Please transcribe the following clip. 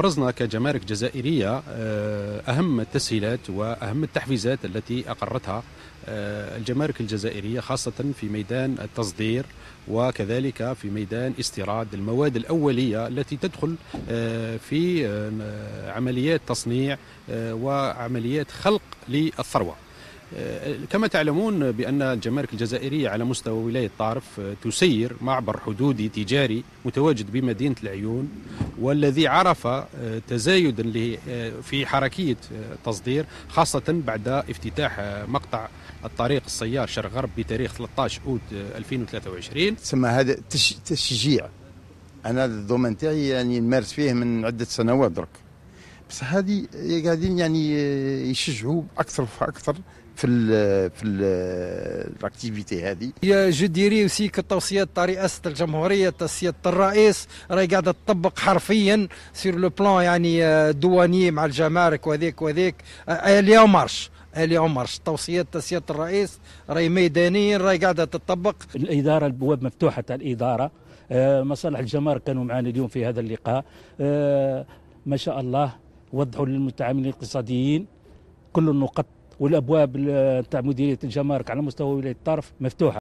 أبرزنا كجمارك جزائرية أهم التسهيلات وأهم التحفيزات التي أقرتها الجمارك الجزائرية خاصة في ميدان التصدير وكذلك في ميدان استيراد المواد الأولية التي تدخل في عمليات تصنيع وعمليات خلق للثروة. كما تعلمون بأن الجمارك الجزائرية على مستوى ولاية طارف تسير معبر حدودي تجاري متواجد بمدينة العيون والذي عرف تزايدا في حركية التصدير خاصة بعد افتتاح مقطع الطريق السيار شرق غرب بتاريخ 13 أوت 2023 تسمى هذا تشجيع. أنا ال domaine تاعي يعني نمارس فيه من عدة سنوات درك. بس هذه قاعدين يعني يشجعوا أكثر فأكثر في ال في ال activité هذه. et je dirais aussi كتوصيات تاع رئاسه الجمهورية توصيات الرئيس راهي قاعدة تطبق حرفيا sur le plan يعني douanier مع الجمارك وهذيك وهذيك. اليوم مارش اليوم مارش. توصيات تسياده الرئيس راهي ميدانيا راهي قاعدة تطبق. الإدارة البواب مفتوحة تاع الإدارة. مصالح الجمارك كانوا معنا اليوم في هذا اللقاء. ما شاء الله وضحوا للمتعاملين الاقتصاديين. كل النقط والأبواب تاع مديرية الجمارك على مستوى ولاية الطرف مفتوحة.